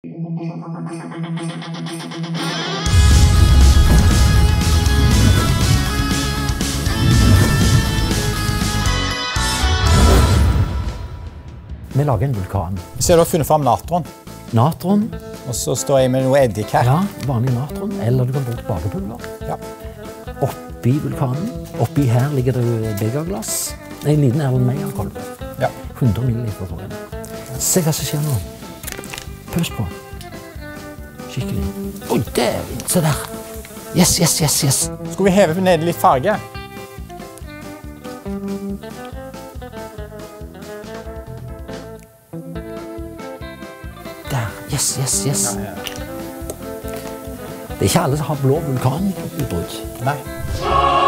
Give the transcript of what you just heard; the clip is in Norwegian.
Vi lager en vulkan. Så har du funnet fram natron, Natron, og så står jeg med noe eddik her. ja, vanlig natron, eller du kan bruke bakepulver. Ja. Oppi vulkanen, oppi her ligger det begaglass. En liten Erlend Meyer-kolbe. Ja. 100 milliliter, tror jeg. Se hva som skjer nå. Pøs på. Skikkelig. Oi, dæven! Se der. Yes, yes, yes, yes. Skulle vi heve ned litt farge? Der. Yes, yes, yes. Det er ikke alle som har blå vulkanutbrudd. Nei.